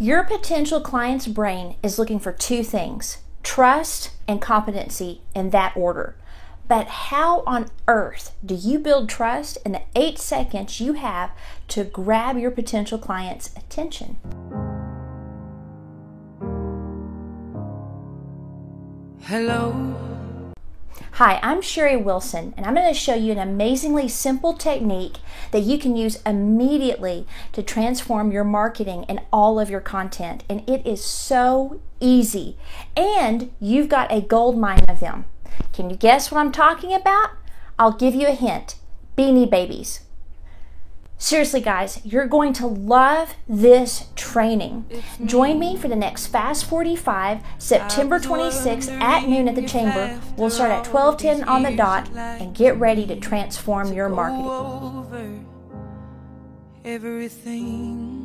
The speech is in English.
Your potential client's brain is looking for two things trust and competency in that order. But how on earth do you build trust in the eight seconds you have to grab your potential client's attention? Hello. Hi, I'm Sherri Wilson, and I'm going to show you an amazingly simple technique that you can use immediately to transform your marketing and all of your content. And it is so easy. And you've got a gold mine of them. Can you guess what I'm talking about? I'll give you a hint Beanie Babies. Seriously, guys, you're going to love this training. Join me for the next Fast 45, September 26th at noon at the Chamber. We'll start at 12:10 on the dot and get ready to transform your marketing. Everything